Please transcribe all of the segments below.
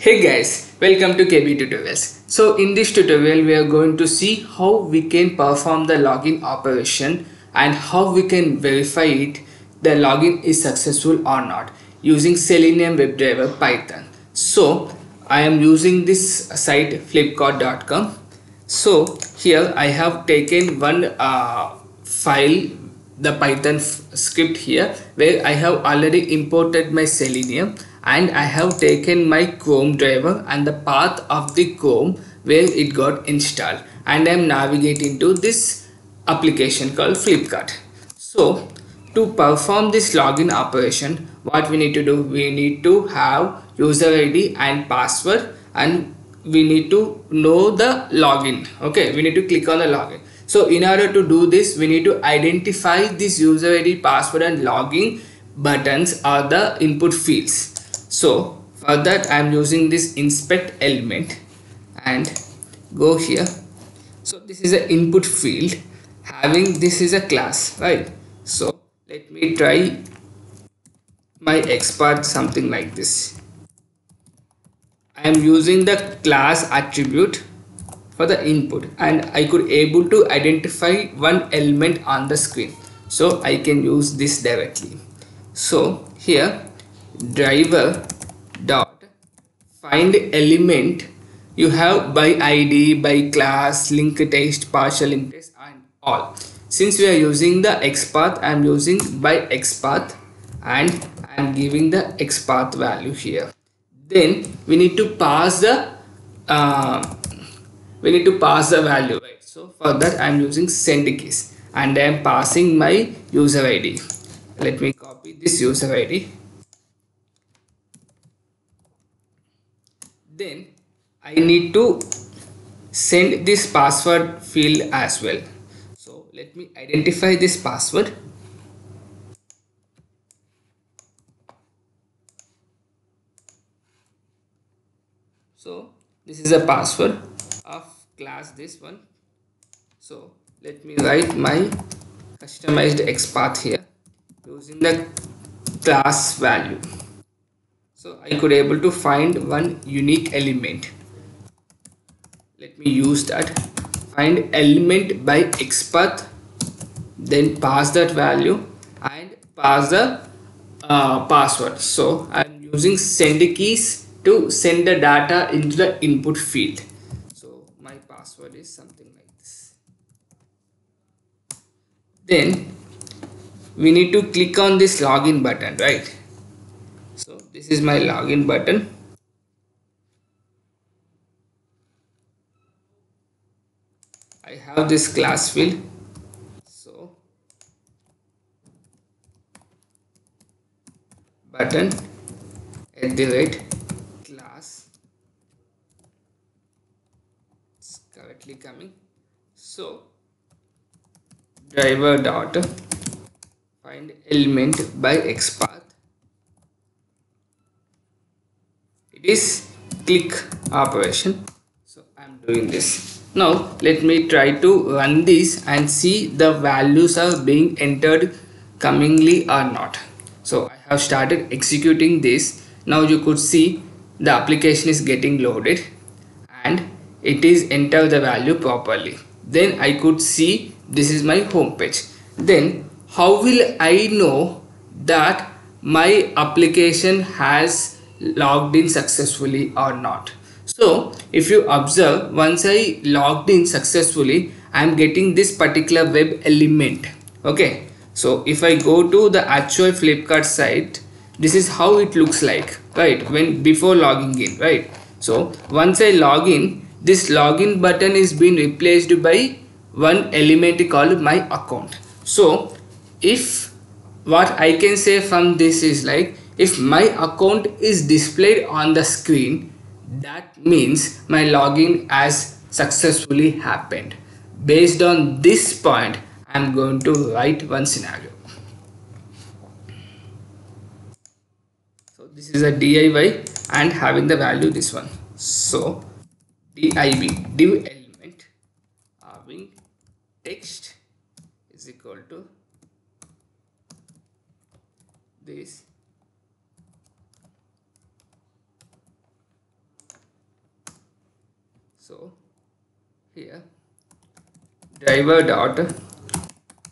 Hey guys, welcome to KB Tutorials. So in this tutorial we are going to see how we can perform the login operation and how we can verify it the login is successful or not using Selenium WebDriver Python. So I am using this site flipkart.com. So here I have taken one uh, file the Python script here where I have already imported my Selenium and I have taken my Chrome driver and the path of the Chrome where it got installed. And I am navigating to this application called Flipkart. So to perform this login operation what we need to do we need to have user ID and password and we need to know the login. Okay we need to click on the login. So in order to do this we need to identify this user id password and login buttons are the input fields so for that i'm using this inspect element and go here. So this is an input field. Having this is a class right? So let me try my xpath something like this. I am using the class attribute for the input and I could able to identify one element on the screen. So I can use this directly. So here driver dot find element you have by id by class link text partial link text and all. Since we are using the xpath i am using by xpath and i am giving the xpath value here. Then we need to pass the uh, we need to pass the value right? So for that i'm using send keys and i'm passing my user id let me copy this user id then i need to send this password field as well. So let me identify this password. So this is a password of class this one. So let me write my customized xpath here using the class value so i could able to find one unique element? Let me use that. Find element by xpath then pass that value and pass the uh, password. So i'm using send keys to send the data into the input field. So my password is something like this. Then we need to click on this login button right this is my login button. I have this class field. So button at the rate correctly coming. So driver dot find element by xpath it is click operation. So i'm doing this. Now let me try to run this and see the values are being entered comingly or not. So i have started executing this. Now you could see the application is getting loaded and it is enter the value properly. Then I could see this is my home page. Then how will I know that my application has logged in successfully or not. So if you observe once I logged in successfully I am getting this particular web element. Okay? So if I go to the actual Flipkart site this is how it looks like right? When before logging in right? So once I log in this login button is being replaced by one element called my account. So if what i can say from this is like if my account is displayed on the screen that means my login has successfully happened. Based on this point i'm going to write one scenario. So this is a div and having the value this one. So div div element having text is equal to this so here. Driver dot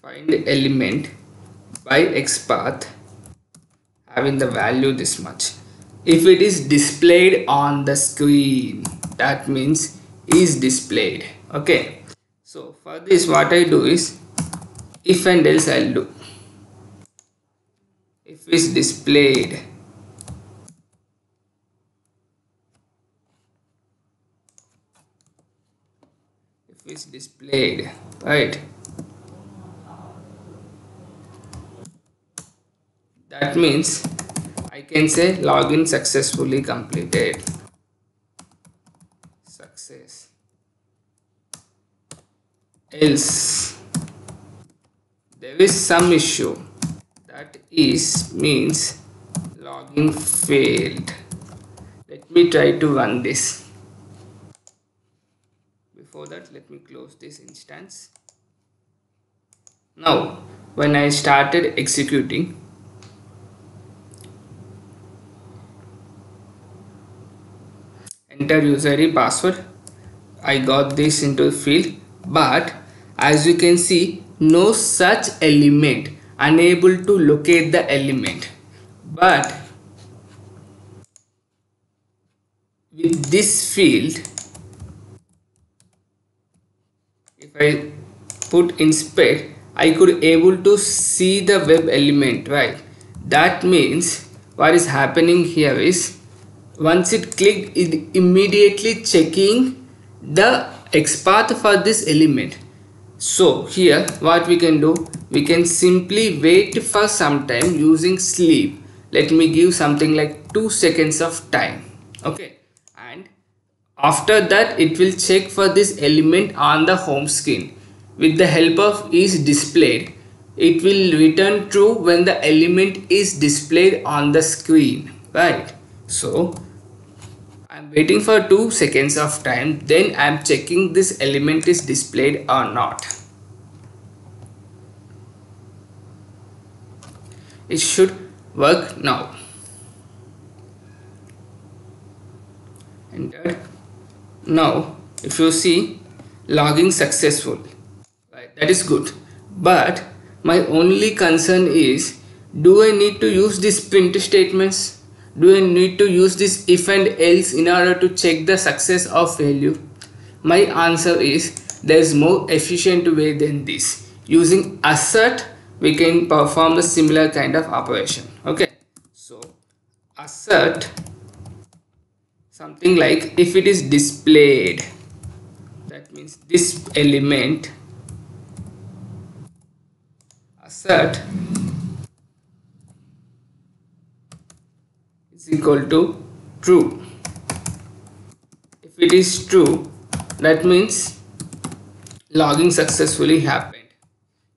find element by xpath having the value this much. If it is displayed on the screen that means is displayed. Okay. So for this what I do is if and else I'll do. If it's displayed it's displayed right? That means I can say login successfully completed. Success. Else there is some issue. That is means login failed. Let me try to run this before that let me close this instance. Now when I started executing enter user password I got this into field but as you can see no such element unable to locate the element. But with this field if I put inspect I could able to see the web element right? That means what is happening here is once it clicked it immediately checking the XPath for this element. So here what we can do? We can simply wait for some time using sleep. Let me give something like two seconds of time. Okay after that it will check for this element on the home screen with the help of is displayed it will return true when the element is displayed on the screen right so I'm waiting for 2 seconds of time then I'm checking this element is displayed or not. It should work now. Enter. Now if you see logging successful right that is good but my only concern is do I need to use these print statements do I need to use this if and else in order to check the success of failure? My answer is there is more efficient way than this. Using assert we can perform the similar kind of operation. Okay. So assert something like if it is displayed that means this element assert is equal to true. If it is true that means logging successfully happened.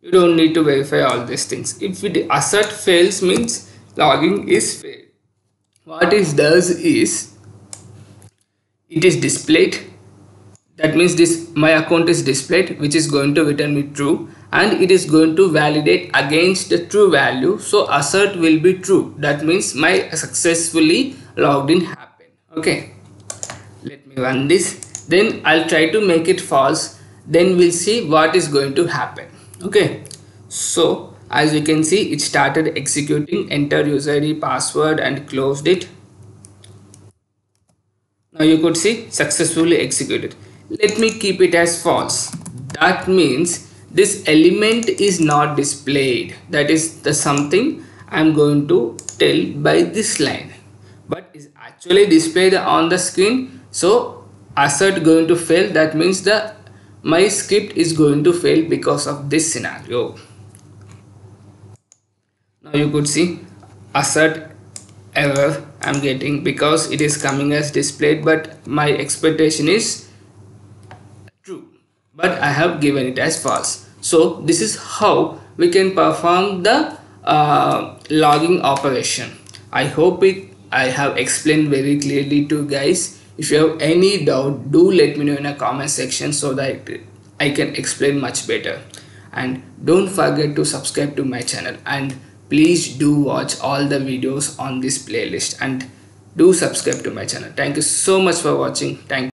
You don't need to verify all these things. If it assert fails means logging is failed. What it does is it is displayed. That means this my account is displayed which is going to return me true and it is going to validate against the true value. So assert will be true. That means my successfully logged in happened. Okay. Let me run this. Then i'll try to make it false. Then we'll see what is going to happen. Okay. So as you can see it started executing enter user id password and closed it now you could see successfully executed. Let me keep it as false. That means this element is not displayed. That is the something i'm going to tell by this line. But is actually displayed on the screen. So assert going to fail. That means the my script is going to fail because of this scenario. Now you could see assert error i'm getting because it is coming as displayed but my expectation is true but I have given it as false. So this is how we can perform the uh, logging operation. I hope it I have explained very clearly to guys. If you have any doubt, do let me know in a comment section so that I can explain much better. And don't forget to subscribe to my channel and please do watch all the videos on this playlist and do subscribe to my channel. Thank you so much for watching. Thank